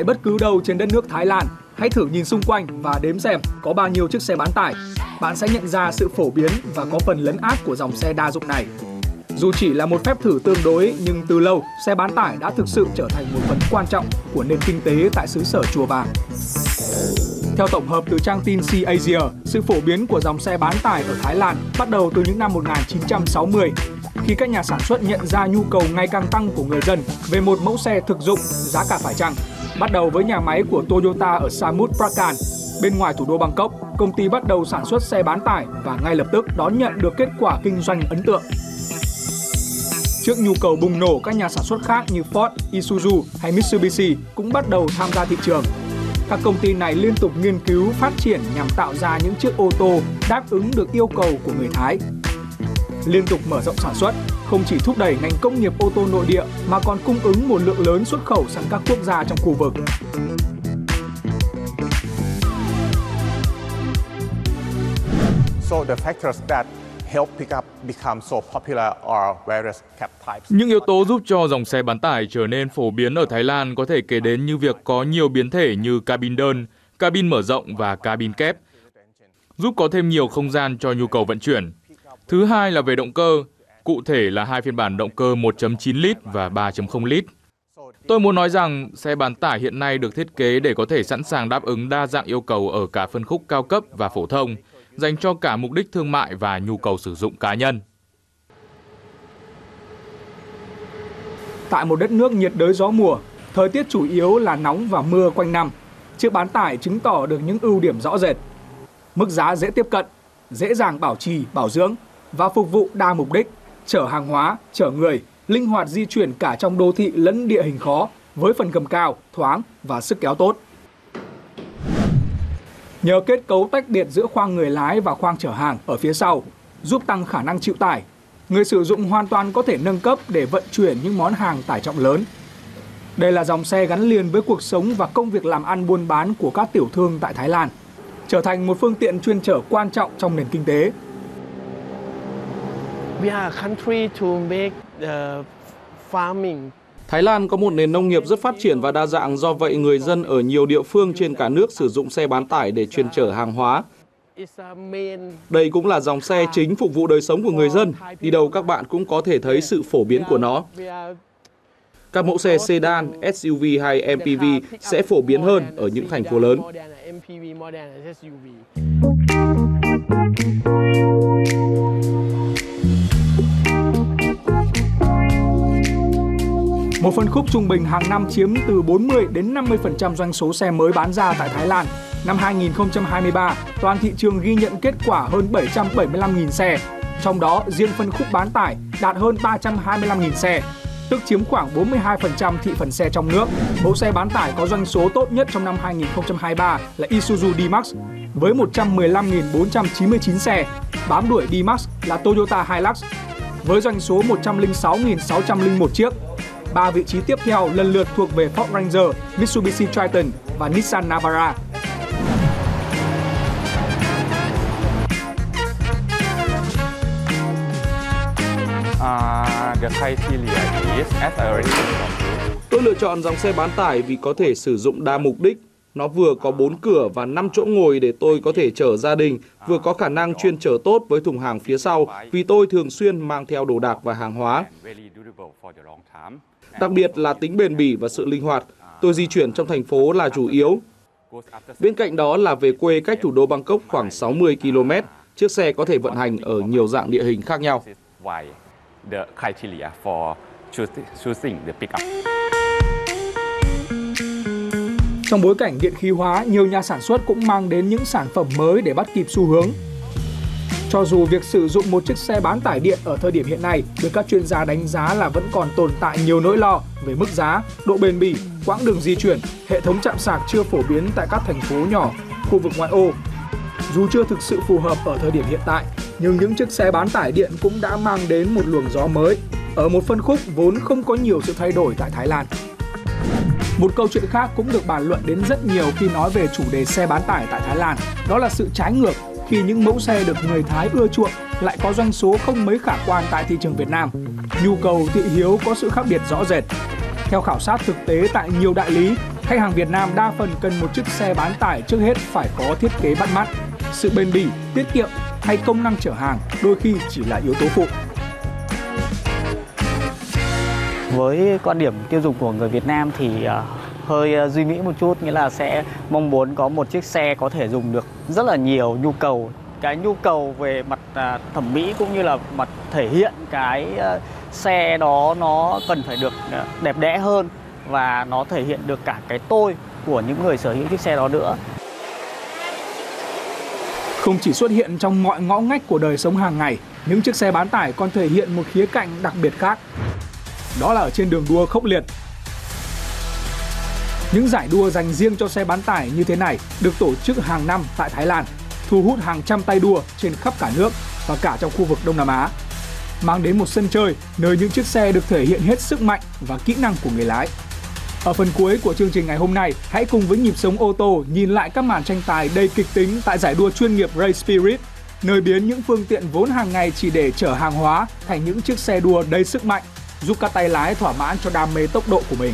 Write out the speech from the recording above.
Tại bất cứ đâu trên đất nước Thái Lan, hãy thử nhìn xung quanh và đếm xem có bao nhiêu chiếc xe bán tải. Bạn sẽ nhận ra sự phổ biến và có phần lấn át của dòng xe đa dụng này. Dù chỉ là một phép thử tương đối nhưng từ lâu, xe bán tải đã thực sự trở thành một phần quan trọng của nền kinh tế tại xứ sở Chùa Vàng. Theo tổng hợp từ trang tin Sea Asia, sự phổ biến của dòng xe bán tải ở Thái Lan bắt đầu từ những năm 1960 khi các nhà sản xuất nhận ra nhu cầu ngày càng tăng của người dân về một mẫu xe thực dụng, giá cả phải chăng. Bắt đầu với nhà máy của Toyota ở Samut Prakan, bên ngoài thủ đô Bangkok, công ty bắt đầu sản xuất xe bán tải và ngay lập tức đón nhận được kết quả kinh doanh ấn tượng. Trước nhu cầu bùng nổ, các nhà sản xuất khác như Ford, Isuzu hay Mitsubishi cũng bắt đầu tham gia thị trường. Các công ty này liên tục nghiên cứu, phát triển nhằm tạo ra những chiếc ô tô đáp ứng được yêu cầu của người Thái. Liên tục mở rộng sản xuất, không chỉ thúc đẩy ngành công nghiệp ô tô nội địa mà còn cung ứng một lượng lớn xuất khẩu sang các quốc gia trong khu vực. So the factors that help pickup become so popular are various cab types. Những yếu tố giúp cho dòng xe bán tải trở nên phổ biến ở Thái Lan có thể kể đến như việc có nhiều biến thể như cabin đơn, cabin mở rộng và cabin kép, giúp có thêm nhiều không gian cho nhu cầu vận chuyển. Thứ hai là về động cơ, cụ thể là hai phiên bản động cơ 1.9 lít và 3.0 lít. Tôi muốn nói rằng xe bán tải hiện nay được thiết kế để có thể sẵn sàng đáp ứng đa dạng yêu cầu ở cả phân khúc cao cấp và phổ thông, dành cho cả mục đích thương mại và nhu cầu sử dụng cá nhân. Tại một đất nước nhiệt đới gió mùa, thời tiết chủ yếu là nóng và mưa quanh năm. Chiếc bán tải chứng tỏ được những ưu điểm rõ rệt. Mức giá dễ tiếp cận, dễ dàng bảo trì, bảo dưỡng và phục vụ đa mục đích, chở hàng hóa, chở người, linh hoạt di chuyển cả trong đô thị lẫn địa hình khó với phần gầm cao, thoáng và sức kéo tốt. Nhờ kết cấu tách biệt giữa khoang người lái và khoang chở hàng ở phía sau, giúp tăng khả năng chịu tải, người sử dụng hoàn toàn có thể nâng cấp để vận chuyển những món hàng tải trọng lớn. Đây là dòng xe gắn liền với cuộc sống và công việc làm ăn buôn bán của các tiểu thương tại Thái Lan, trở thành một phương tiện chuyên chở quan trọng trong nền kinh tế. We are a country to make uh, farming Thái Lan có một nền nông nghiệp rất phát triển và đa dạng, do vậy người dân ở nhiều địa phương trên cả nước sử dụng xe bán tải để chuyên chở hàng hóa. Đây cũng là dòng xe chính phục vụ đời sống của người dân. Đi đâu các bạn cũng có thể thấy sự phổ biến của nó. Các mẫu xe sedan, SUV hay MPV sẽ phổ biến hơn ở những thành phố lớn. Một phân khúc trung bình hàng năm chiếm từ 40 đến 50% doanh số xe mới bán ra tại Thái Lan. Năm 2023, toàn thị trường ghi nhận kết quả hơn 775.000 xe, trong đó riêng phân khúc bán tải đạt hơn 325.000 xe, tức chiếm khoảng 42% thị phần xe trong nước. Mẫu xe bán tải có doanh số tốt nhất trong năm 2023 là Isuzu D-Max với 115.499 xe. Bám đuổi D-Max là Toyota Hilux với doanh số 106.601 chiếc. Ba vị trí tiếp theo lần lượt thuộc về Ford Ranger, Mitsubishi Triton và Nissan Navara. Uh, the criteria is, as I already mentioned, Tôi lựa chọn dòng xe bán tải vì có thể sử dụng đa mục đích. Nó vừa có 4 cửa và 5 chỗ ngồi để tôi có thể chở gia đình, vừa có khả năng chuyên chở tốt với thùng hàng phía sau vì tôi thường xuyên mang theo đồ đạc và hàng hóa. Đặc biệt là tính bền bỉ và sự linh hoạt. Tôi di chuyển trong thành phố là chủ yếu. Bên cạnh đó là về quê cách thủ đô Bangkok khoảng 60 km. Chiếc xe có thể vận hành ở nhiều dạng địa hình khác nhau. Trong bối cảnh điện khí hóa, nhiều nhà sản xuất cũng mang đến những sản phẩm mới để bắt kịp xu hướng. Cho dù việc sử dụng một chiếc xe bán tải điện ở thời điểm hiện nay được các chuyên gia đánh giá là vẫn còn tồn tại nhiều nỗi lo về mức giá, độ bền bỉ, quãng đường di chuyển, hệ thống chạm sạc chưa phổ biến tại các thành phố nhỏ, khu vực ngoại ô. Dù chưa thực sự phù hợp ở thời điểm hiện tại, nhưng những chiếc xe bán tải điện cũng đã mang đến một luồng gió mới ở một phân khúc vốn không có nhiều sự thay đổi tại Thái Lan. Một câu chuyện khác cũng được bàn luận đến rất nhiều khi nói về chủ đề xe bán tải tại Thái Lan, đó là sự trái ngược khi những mẫu xe được người Thái ưa chuộng lại có doanh số không mấy khả quan tại thị trường Việt Nam. Nhu cầu thị hiếu có sự khác biệt rõ rệt. Theo khảo sát thực tế tại nhiều đại lý, khách hàng Việt Nam đa phần cần một chiếc xe bán tải trước hết phải có thiết kế bắt mắt, sự bền bỉ, tiết kiệm hay công năng chở hàng đôi khi chỉ là yếu tố phụ. Với quan điểm tiêu dùng của người Việt Nam thì à, hơi ờ, duy mỹ một chút nghĩa là sẽ mong muốn có một chiếc xe có thể dùng được rất là nhiều nhu cầu cái nhu cầu về mặt à, thẩm mỹ cũng như là mặt thể hiện cái ờ, xe đó nó cần phải được ờ, đẹp đẽ hơn và nó thể hiện được cả cái tôi của những người sở hữu chiếc xe đó nữa. Không chỉ xuất hiện trong mọi ngõ ngách của đời sống hàng ngày, những chiếc xe bán tải còn thể hiện một khía cạnh đặc biệt khác. Đó là ở trên đường đua khốc liệt. Những giải đua dành riêng cho xe bán tải như thế này được tổ chức hàng năm tại Thái Lan, thu hút hàng trăm tay đua trên khắp cả nước và cả trong khu vực Đông Nam Á. Mang đến một sân chơi nơi những chiếc xe được thể hiện hết sức mạnh và kỹ năng của người lái. Ở phần cuối của chương trình ngày hôm nay, hãy cùng với nhịp sống ô tô nhìn lại các màn tranh tài đầy kịch tính tại giải đua chuyên nghiệp Race Spirit, nơi biến những phương tiện vốn hàng ngày chỉ để chở hàng hóa thành những chiếc xe đua đầy sức mạnh, giúp các tay lái thỏa mãn cho đam mê tốc độ của mình.